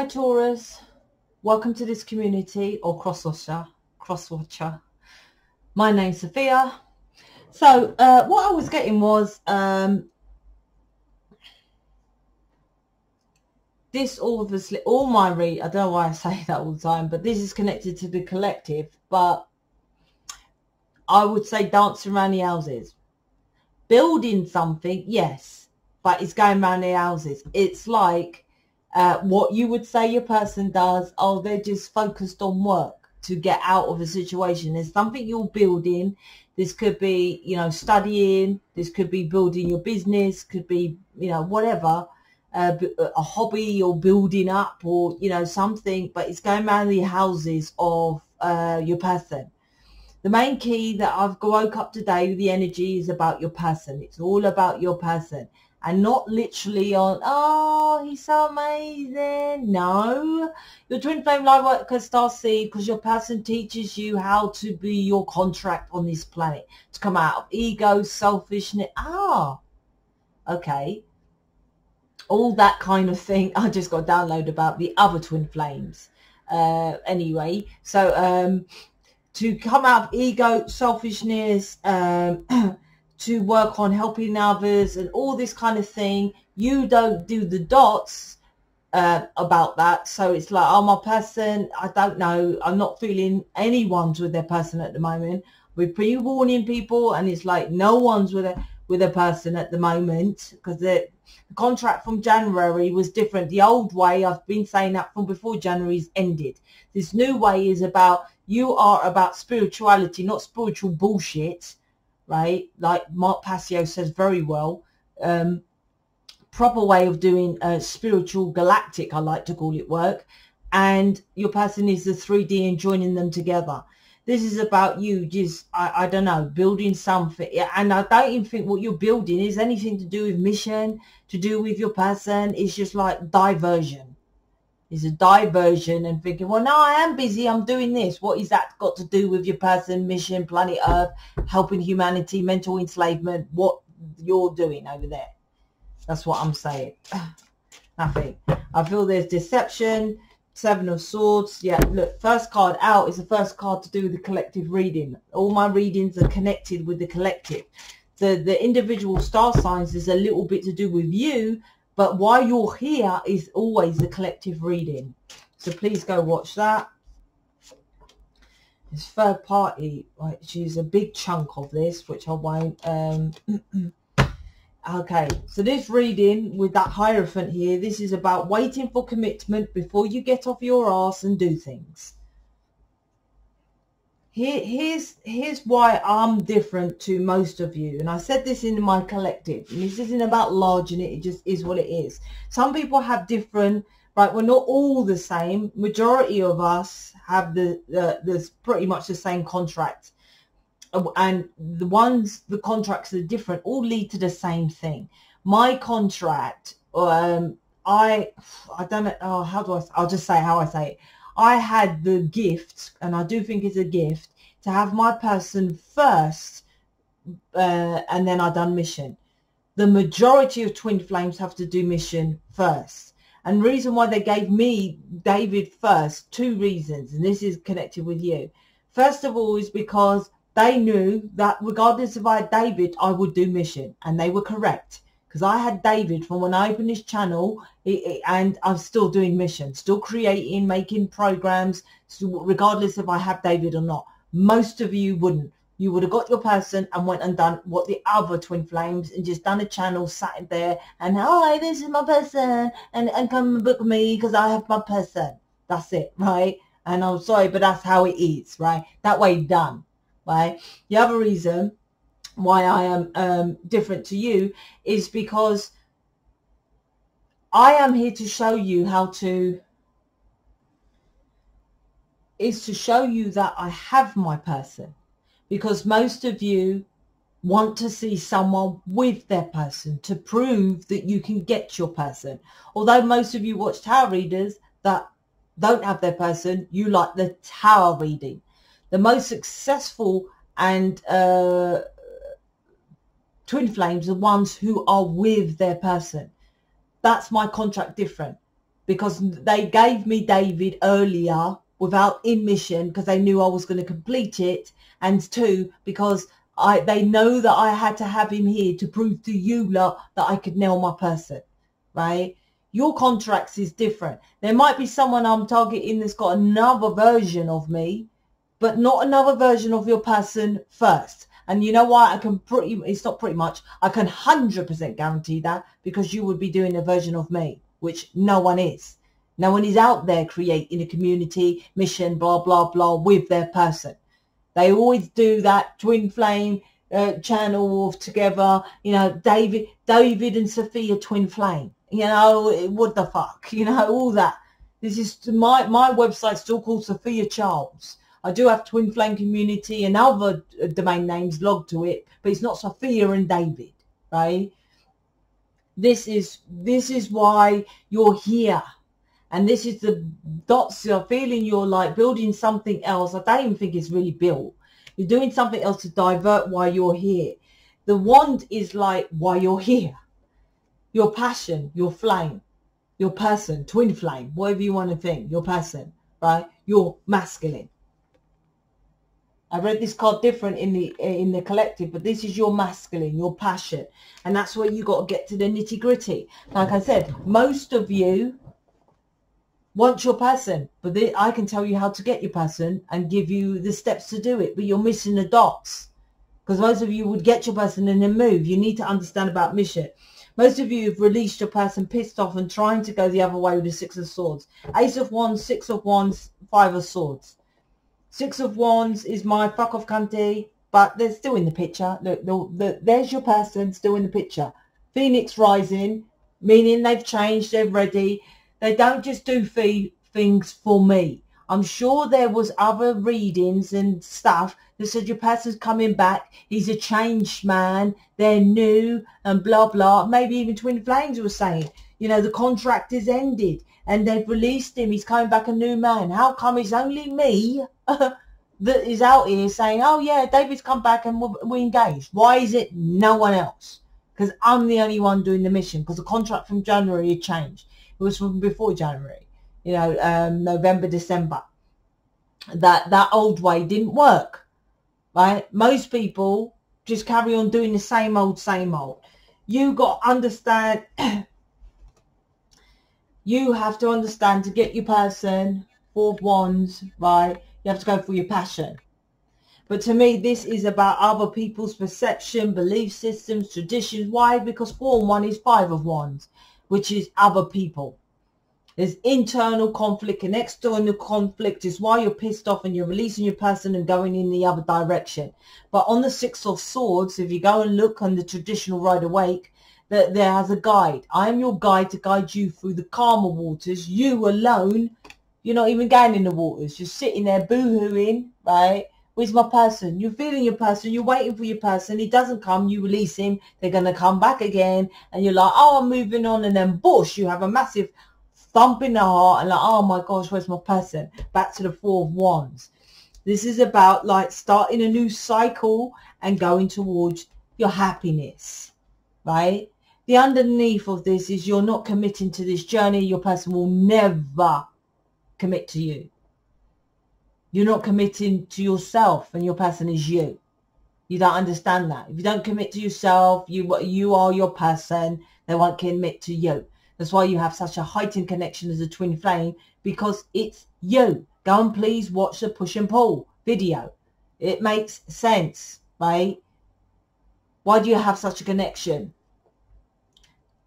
Hi Taurus, welcome to this community or crosswatcher. Crosswatcher. My name's Sophia. So uh, what I was getting was um, this obviously all my read. I don't know why I say that all the time, but this is connected to the collective. But I would say dancing around the houses, building something, yes, but it's going around the houses. It's like uh, what you would say your person does, oh, they're just focused on work to get out of a situation. There's something you're building. This could be, you know, studying. This could be building your business. Could be, you know, whatever, uh, a hobby you're building up or, you know, something, but it's going around the houses of uh, your person. The main key that I've woke up today with the energy is about your person. It's all about your person and not literally on, oh, he's so amazing. No, your twin flame light worker star seed because your person teaches you how to be your contract on this planet to come out of ego, selfishness. Ah, okay. All that kind of thing. I just got download about the other twin flames. Uh, anyway, so um, to come out of ego, selfishness, um, to work on helping others and all this kind of thing. You don't do the dots uh, about that. So it's like, oh, my person, I don't know. I'm not feeling anyone's with their person at the moment. We're pre-warning people and it's like no one's with a, with a person at the moment because the, the contract from January was different. The old way, I've been saying that from before January's ended. This new way is about, you are about spirituality, not spiritual bullshit right? Like Mark Passio says very well. Um, proper way of doing a spiritual galactic, I like to call it work. And your person is the 3D and joining them together. This is about you just, I, I don't know, building something. And I don't even think what you're building is anything to do with mission, to do with your person. It's just like diversion is a diversion and thinking, well, no, I am busy. I'm doing this. What is that got to do with your person, mission, planet Earth, helping humanity, mental enslavement, what you're doing over there? That's what I'm saying. Nothing. I feel there's deception, seven of swords. Yeah, look, first card out is the first card to do with the collective reading. All my readings are connected with the collective. The, the individual star signs is a little bit to do with you but why you're here is always the collective reading. So please go watch that. This third party, which is a big chunk of this, which I won't. Um, okay, so this reading with that Hierophant here, this is about waiting for commitment before you get off your ass and do things here, here's here's why I'm different to most of you, and I said this in my collective. And this isn't about larging it; it just is what it is. Some people have different. Right, we're not all the same. Majority of us have the the, the pretty much the same contract, and the ones the contracts are different all lead to the same thing. My contract, um, I I don't know. Oh, how do I? I'll just say how I say it. I had the gift, and I do think it's a gift, to have my person first, uh, and then I done mission. The majority of twin flames have to do mission first. And reason why they gave me David first, two reasons, and this is connected with you. First of all is because they knew that regardless if I had David, I would do mission. And they were correct because I had David from when I opened this channel it, it, and I'm still doing mission, still creating, making programs, regardless if I have David or not. Most of you wouldn't. You would have got your person and went and done what the other twin flames and just done a channel, sat in there and, hi, this is my person and, and come and book me because I have my person. That's it, right? And I'm sorry, but that's how it is, right? That way done, right? The other reason why I am um, different to you is because I am here to show you how to is to show you that I have my person because most of you want to see someone with their person to prove that you can get your person. Although most of you watch tarot readers that don't have their person, you like the tower reading. The most successful and uh, twin flames are ones who are with their person. That's my contract different because they gave me David earlier without in mission because they knew I was going to complete it. And two, because I they know that I had to have him here to prove to you lot that I could nail my person, right? Your contracts is different. There might be someone I'm targeting that's got another version of me, but not another version of your person first. And you know why? I can pretty, it's not pretty much, I can 100% guarantee that because you would be doing a version of me, which no one is. No one is out there creating a community mission, blah, blah, blah, with their person. They always do that twin flame uh, channel of together, you know, David, David and Sophia twin flame, you know, what the fuck, you know, all that. This is my, my website still called Sophia Charles. I do have Twin Flame Community and other uh, domain names logged to it, but it's not Sophia and David, right? This is this is why you're here. And this is the dots you're feeling you're like building something else. I don't even think it's really built. You're doing something else to divert why you're here. The wand is like why you're here. Your passion, your flame, your person, twin flame, whatever you want to think, your person, right? Your masculine. I read this card different in the in the collective, but this is your masculine, your passion, and that's where you got to get to the nitty gritty. Like I said, most of you want your person, but I can tell you how to get your person and give you the steps to do it, but you're missing the dots because most of you would get your person and then move. You need to understand about mission. Most of you have released your person pissed off and trying to go the other way with the Six of Swords. Ace of Wands, Six of Wands, Five of Swords. Six of Wands is my fuck off cunty, but they're still in the picture. Look, the, the, there's your person still in the picture. Phoenix rising, meaning they've changed, they're ready. They don't just do fee, things for me. I'm sure there was other readings and stuff that said your person's coming back. He's a changed man. They're new and blah, blah. Maybe even Twin Flames were saying, you know, the contract is ended and they've released him. He's coming back a new man. How come it's only me that is out here saying, oh yeah, David's come back and we're, we're engaged. Why is it no one else? Because I'm the only one doing the mission because the contract from January had changed. It was from before January, you know, um, November, December. That, that old way didn't work, right? Most people just carry on doing the same old, same old. You got to understand you have to understand to get your person, four wands, right? You have to go for your passion. But to me, this is about other people's perception, belief systems, traditions. Why? Because four and one is five of wands, which is other people. There's internal conflict and external conflict is why you're pissed off and you're releasing your person and going in the other direction. But on the Six of Swords, if you go and look on the traditional Rider-Waite, that there has a guide. I am your guide to guide you through the calmer waters. You alone, you're not even going in the waters. You're sitting there boo-hooing, right? Where's my person? You're feeling your person. You're waiting for your person. He doesn't come. You release him. They're going to come back again. And you're like, oh, I'm moving on. And then, bush, you have a massive thump in the heart. And like, oh, my gosh, where's my person? Back to the Four of Wands. This is about like starting a new cycle and going towards your happiness, right? the underneath of this is you're not committing to this journey. Your person will never commit to you. You're not committing to yourself and your person is you. You don't understand that. If you don't commit to yourself, you you are your person. They won't commit to you. That's why you have such a heightened connection as a twin flame because it's you. Go and please watch the push and pull video. It makes sense, right? Why do you have such a connection?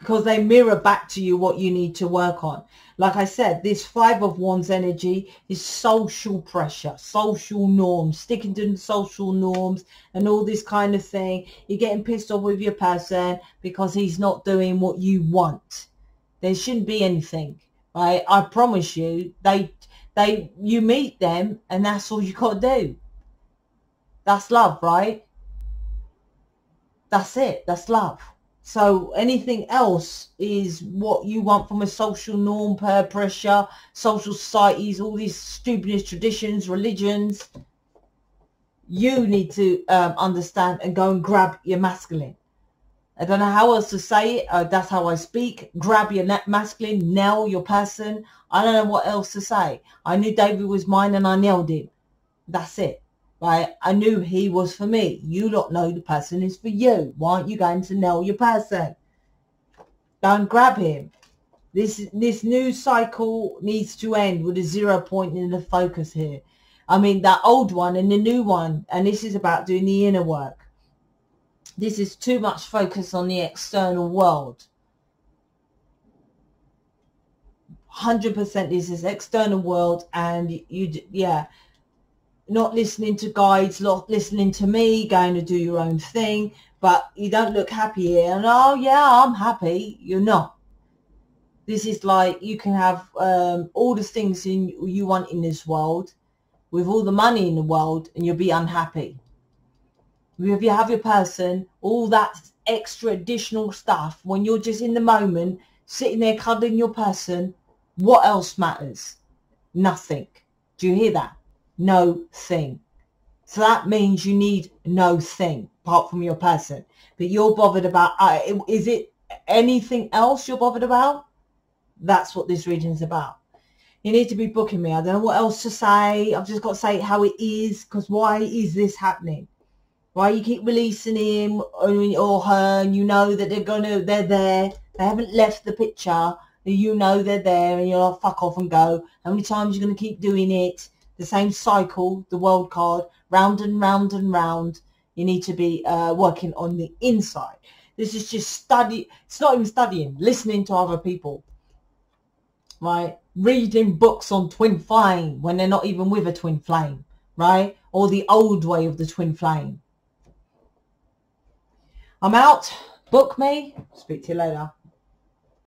Because they mirror back to you what you need to work on. Like I said, this five of wands energy is social pressure, social norms, sticking to social norms and all this kind of thing. You're getting pissed off with your person because he's not doing what you want. There shouldn't be anything, right? I promise you, they, they, you meet them and that's all you got to do. That's love, right? That's it. That's love. So anything else is what you want from a social norm, peer pressure, social societies, all these stupidest traditions, religions. You need to um, understand and go and grab your masculine I don't know how else to say it. Uh, that's how I speak. Grab your masculine, nail your person. I don't know what else to say. I knew David was mine and I nailed him. That's it. Right? I knew he was for me. You don't know the person is for you. Why aren't you going to nail your person? Don't grab him. This this new cycle needs to end with a zero point in the focus here. I mean that old one and the new one, and this is about doing the inner work this is too much focus on the external world. 100% is this is external world and you, yeah, not listening to guides, not listening to me, going to do your own thing, but you don't look happy here. And oh yeah, I'm happy. You're not. This is like you can have um, all the things in you want in this world with all the money in the world and you'll be unhappy if you have your person, all that extra additional stuff, when you're just in the moment, sitting there cuddling your person, what else matters? Nothing. Do you hear that? No thing. So that means you need no thing apart from your person. But you're bothered about, uh, is it anything else you're bothered about? That's what this reading is about. You need to be booking me. I don't know what else to say. I've just got to say how it is because why is this happening? Why you keep releasing him or her and you know that they're gonna they're there. They haven't left the picture. You know they're there and you're like, fuck off and go. How many times are you're gonna keep doing it? The same cycle, the world card, round and round and round. You need to be uh, working on the inside. This is just study. It's not even studying. Listening to other people. Right? Reading books on twin flame when they're not even with a twin flame. Right? Or the old way of the twin flame I'm out. Book me. Speak to you later.